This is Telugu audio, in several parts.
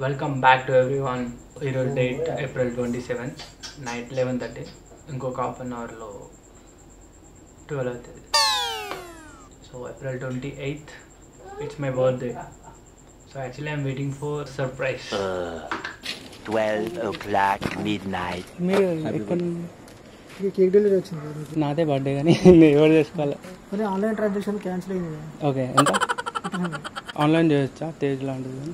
వెల్కమ్ బ్యాక్ టు ఎవ్రీ వన్ ఈరోజు date April twenty seven night eleven thirty ఇంకొక హాఫ్ అన్ అవర్లో ట్వెల్వ్ అవుతుంది. So April twenty eighth it's my birthday so actually I'm waiting for surprise 12 o'clock midnight. మీరు ఎక్కడ కేక్ డెలివరీ వచ్చింది. నాదే బర్త్డే కానీ నేను ఎవరు చేసుకోవాలి? కానీ ఆన్లైన్ ట్రాన్సాక్షన్ క్యాన్సిల్ అయింది. ఓకే ఎంత? ఆన్లైన్ చేయొచ్చా? తేజ్ లాంటిది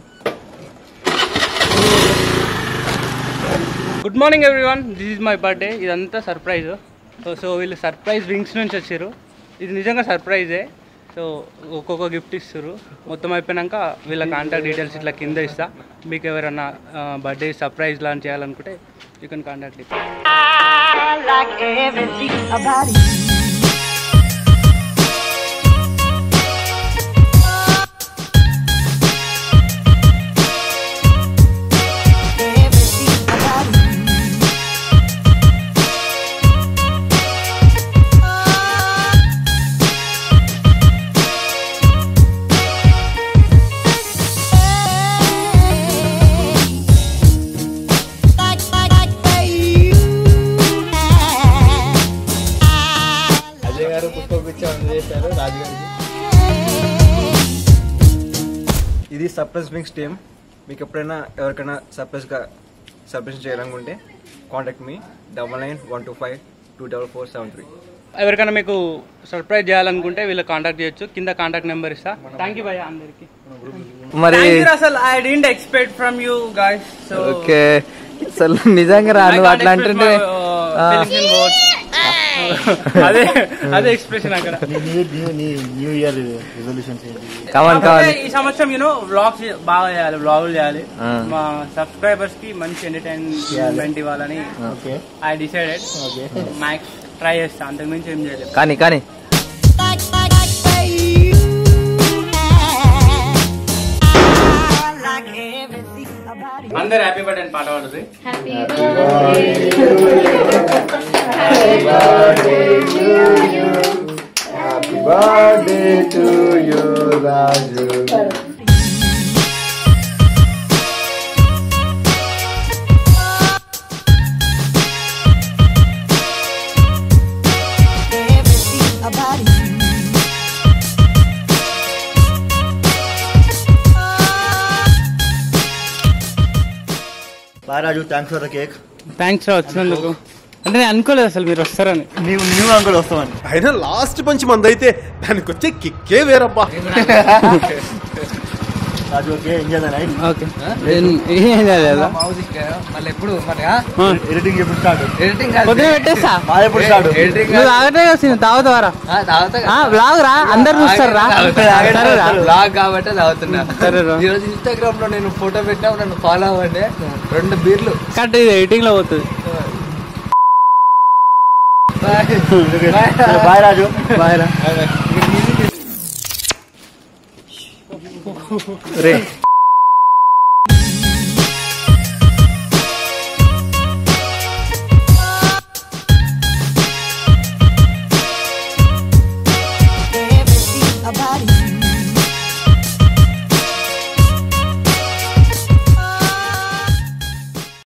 good morning everyone this is my birthday ఇదంతా సర్ప్రైజ్ సో సో వీళ్ళు సర్ప్రైజ్ వింగ్స్ నుంచి వచ్చారు ఇది నిజంగా సర్ప్రైజే సో ఒక్కొక్క గిఫ్ట్ ఇస్తారు మొత్తం అయిపోయాక వీళ్ళ కాంటాక్ట్ డీటెయిల్స్ ఇట్లా కింద ఇస్తా. మీకు ఎవరైనా బర్త్డే సర్ప్రైజ్ లాంచ్ చేయాలనుకుంటే యూ కెన్ కాంటాక్ట్ పుష్పగుచ్చ అందజేశారు రాజు గారికి ఇది సర్ప్రైజ్ వింగ్స్ టీమ్. మీకు ఎప్పుడైనా ఎవరికైనా సర్ప్రైజ్గా సర్ప్రైజ్ చేయాలనుకుంటే కాంటాక్ట్ మీ double nine one two five two double four seven three ఎవరికైనా మీకు సర్ప్రైజ్ చేయాలనుకుంటే వీళ్ళు కాంటాక్ట్ చేయొచ్చు. కింద కాంటాక్ట్ నెంబర్ ఇస్తా. థ్యాంక్ యూ భయ్య అందరికి. మరి అసలు I didn't expect from you guys so okay అసలు నిజంగా రా నువ్వు అట్లా అంటుంటే ఆ, అదే అదే ఎక్స్ప్రెషన్ అక్కడ. కమాన్ కమాన్ ఈ సంవత్సరం యూనో వ్లాగ్స్ బాగా చేయాలి వ్లాగులు చేయాలి. ఆ. మా సబ్స్క్రైబర్స్కి మంచి ఎంటర్టైన్మెంట్ ఇవ్వాలని ఐ డిసైడెడ్ మ్యాక్స్ ట్రై చేస్తా అంతకు మించి ఏం చేయలేదు. కానీ కానీ. అందరు హ్యాపీ బర్త్డే అని పాట పాడుతుంది. birthday to you. Happy birthday to you, Raju. Bye Raju, thanks for the cake. Thanks for Akshan Logo. అంటే నేను అనుకోలేదు అసలు మీరు వస్తారని. నీవు నీవు అంకుల్ వస్తామని అయినా లాస్ట్ మంచి మంది అయితే దానికి వచ్చే కిక్కే వేరబ్బా. Raju okay enjoy the night okay. ఏం చేయలేదా మళ్ళీ ఎప్పుడు మరి ఎడిటింగ్ ఎప్పుడు స్టార్ట్? ఎడిటింగ్ పొద్దున పెట్టేస్తా. మాది ఎప్పుడు స్టార్ట్? నువ్వు తాగటే వచ్చింది తాగుతావరా బ్లాగ్ రా అందరు చూస్తారు రా. సరే రా. బ్లాగ్ కాబట్టి తాగుతున్నా. సరే రా. ఈ రోజు ఇన్స్టాగ్రామ్లో నేను ఫోటో పెట్టినా నన్ను ఫాలో అవ్వండి. రెండు బీర్లు. కట్ ఇది ఎడిటింగ్లో పోతుంది. బాయ్ రాజు బాయ్ రా రే